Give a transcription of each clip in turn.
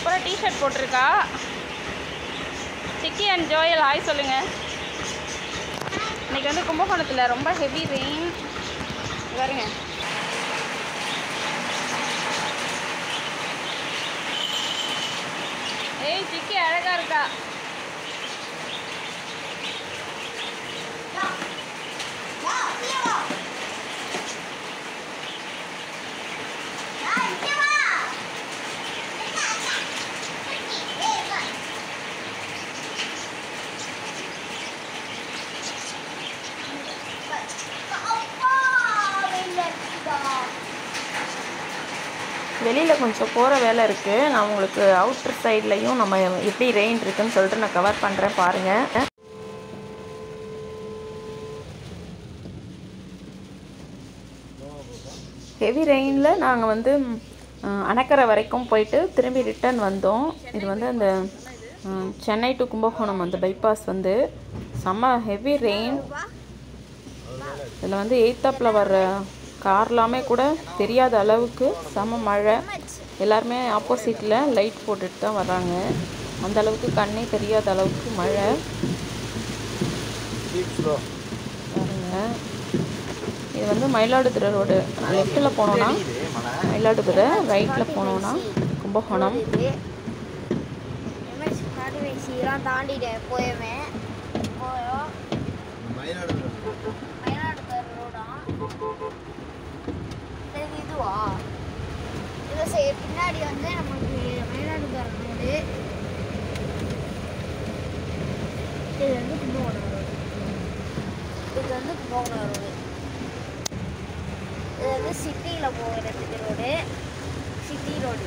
சூப்பராக டிஷர்ட் போட்டிருக்கா. சிக்கி அண்ட் ஜோயல் ஹாய் சொல்லுங்க. இன்னைக்கு வந்து கும்பகோணத்தில் ரொம்ப ஹெவி ரெயின் வருங்க ஏய் சிக்கி அழகாக இருக்கா. வெளியில் கொஞ்சம் போகிற வேலை இருக்குது நான் உங்களுக்கு அவுட்டர் சைட்லையும் நம்ம எப்படி ரெயின் இருக்குன்னு சொல்லிட்டு நான் கவர் பண்ணுறேன் பாருங்கள் ஹெவி ரெயினில் நாங்கள் வந்து அணக்கரை அணைக்கரை வரைக்கும் போயிட்டு திரும்பி ரிட்டர்ன் வந்தோம். இது வந்து அந்த சென்னை டு கும்பகோணம் அந்த பைபாஸ் வந்து செம்ம ஹெவி ரெயின் இதில் வந்து எய்த்தாப்பில் வர்ற கார்லாமே கூட தெரியாத அளவுக்கு செம மழை. எல்லாருமே ஆப்போசிட்டில் லைட் போட்டுட்டு தான் வர்றாங்க. அந்த அளவுக்கு கண்ணே தெரியாத அளவுக்கு மழை. பாருங்க. இது வந்து மயிலாடுதுறை ரோடு லெஃப்ட்டில் போனோன்னா மயிலாடுதுறை ரைட்டில் போனோன்னா கும்பகோணம் தாண்டிட்டு போயவேன் போயோம் மயிலாடுதுறை ரோடா இது இதுவா சரி பின்னாடி வந்து நமக்கு மயிலாடுதுறை ரோடு இது வந்து கும்பகோணம் ரோடு. இது வந்து கும்பகோணம் ரோடு. இது வந்து சிட்டியில் போகிறதுக்கு ரோடு. City road.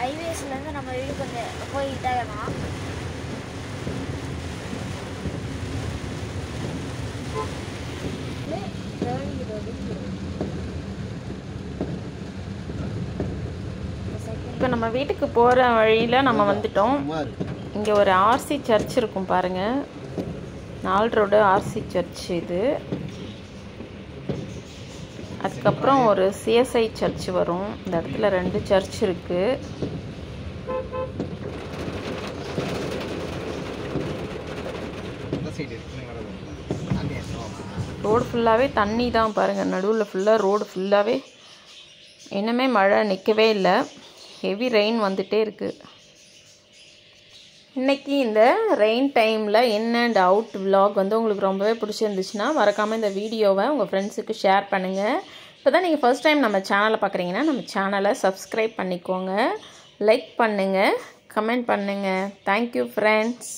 ஹைவேஸ்லேருந்து நம்ம வீடு கொஞ்சம் போய்கிட்டே இருக்கலாம் இப்போ நம்ம வீட்டுக்கு போகிற வழியில் நம்ம வந்துட்டோம். இங்கே ஒரு ஆர்சி சர்ச் இருக்கும் பாருங்கள் நால் ரோடு ஆர்சி சர்ச் இது. அதுக்கப்புறம் ஒரு சிஎஸ்ஐ சர்ச் வரும். இந்த இடத்துல ரெண்டு சர்ச் இருக்குது ரோடு ஃபுல்லாகவே தண்ணி தான் பாருங்கள் நடுவில் ஃபுல்லாக ரோடு ஃபுல்லாகவே இன்னுமே மழை நிற்கவே இல்லை. ஹெவி ரெயின் வந்துகிட்டே இருக்குது இன்றைக்கி இந்த ரெயின் டைமில் இன் அண்ட் அவுட் விலாக் வந்து உங்களுக்கு ரொம்பவே பிடிச்சிருந்துச்சுன்னா மறக்காமல் இந்த வீடியோவை உங்கள் ஃப்ரெண்ட்ஸுக்கு ஷேர் பண்ணுங்கள் இப்போ தான் நீங்கள் ஃபர்ஸ்ட் டைம் நம்ம சேனலை பார்க்குறீங்கன்னா நம்ம சேனலை சப்ஸ்கிரைப் பண்ணிக்கோங்க. லைக் பண்ணுங்கள் கமெண்ட் பண்ணுங்கள் தேங்க்யூ ஃப்ரெண்ட்ஸ்